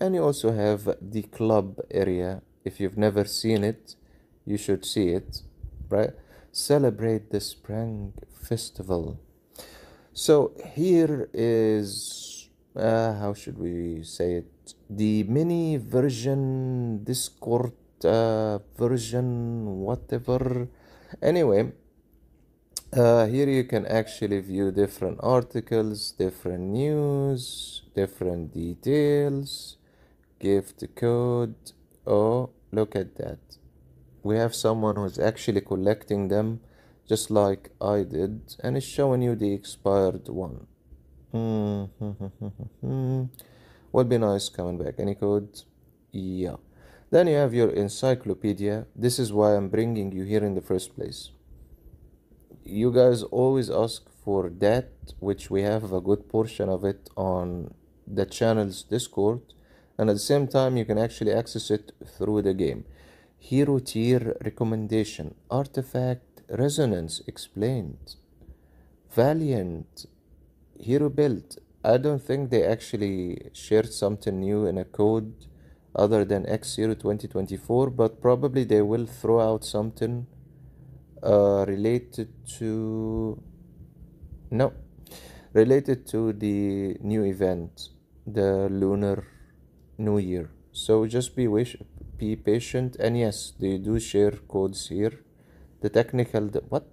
and you also have the club area. If you've never seen it you should see it right? Celebrate the spring festival. So here is uh, how should we say it? The mini version discord uh, version whatever. Anyway uh, here you can actually view different articles different news different details gift code oh look at that. We have someone who's actually collecting them just like I did and it's showing you the expired one. Hmm. Hmm. would be nice coming back. Any code yeah. Then you have your encyclopedia. This is why I'm bringing you here in the first place. You guys always ask for that which we have a good portion of it on the channel's discord and at the same time you can actually access it through the game. Hero tier recommendation. Artifact resonance explained. Valiant. Hero build i don't think they actually shared something new in a code other than x zero 2024 but probably they will throw out something uh, related to no related to the new event the lunar new year. So just be wish be patient and yes they do share codes here. The technical what?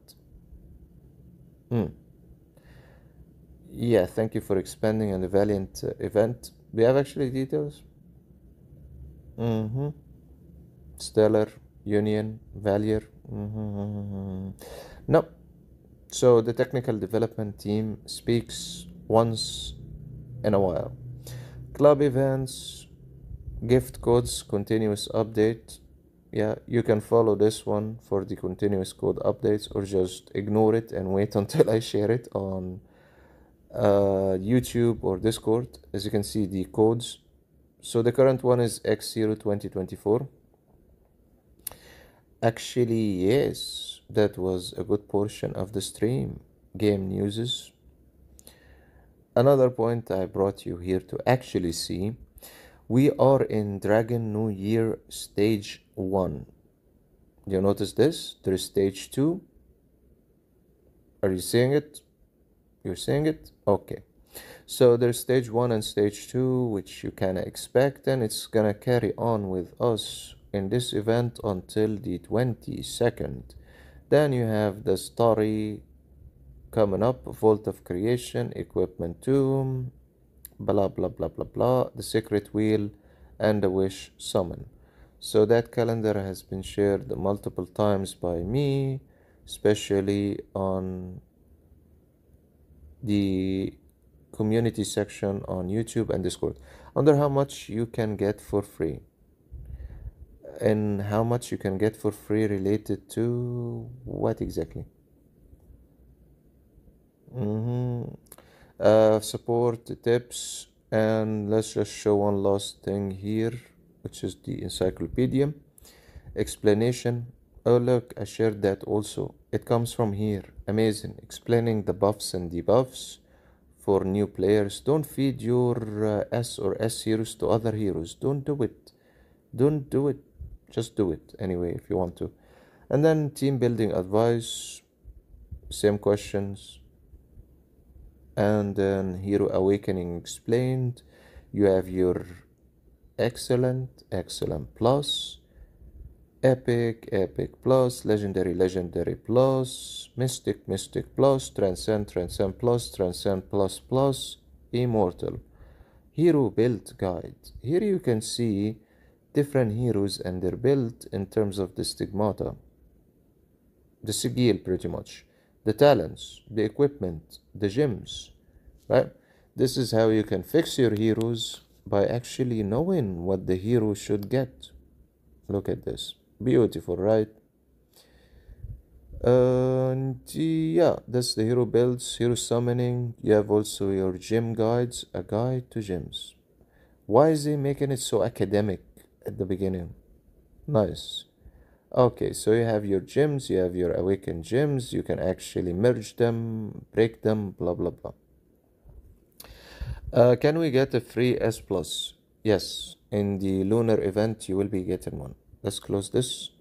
Hmm. yeah thank you for expanding on the valiant uh, event. We have actually details? Mm-hmm. Stellar union valier. Mm-hmm. no so the technical development team speaks once in a while. Club events gift codes continuous update. Yeah you can follow this one for the continuous code updates or just ignore it and wait until i share it on uh, youtube or discord. As you can see the codes. So the current one is x0 2024 actually yes that was a good portion of the stream. Game newses. Another point i brought you here to actually see we are in Dragon New Year stage 1. Do You notice this? There is stage 2. Are you seeing it? You're seeing it? Okay. So there's stage 1 and stage 2, which you can expect, and it's gonna carry on with us in this event until the 22nd. Then you have the story coming up Vault of Creation, Equipment Tomb, blah blah blah blah blah the secret wheel and the wish summon. So that calendar has been shared multiple times by me especially on the community section on youtube and discord. Under how much you can get for free. And how much you can get for free related to what exactly? Mm-hmm uh, support tips and let's just show one last thing here which is the encyclopedia. Explanation. Oh look i shared that also. It comes from here. Amazing. Explaining the buffs and debuffs for new players. Don't feed your uh, s or s heroes to other heroes. Don't do it. Don't do it. Just do it anyway if you want to. And then team building advice. Same questions and then hero awakening explained you have your excellent excellent plus epic epic plus legendary legendary plus mystic mystic plus transcend transcend plus transcend plus plus immortal. Hero build guide. Here you can see different heroes and their build in terms of the stigmata. The sigil pretty much. The talents, the equipment, the gems, right? This is how you can fix your heroes by actually knowing what the hero should get. Look at this. Beautiful, right? And yeah, that's the hero builds, hero summoning. You have also your gem guides, a guide to gems Why is he making it so academic at the beginning? Nice. Okay, so you have your gems you have your awakened gems you can actually merge them, break them, blah blah blah. Uh, can we get a free S plus? yes. In the lunar event you will be getting one. Let's close this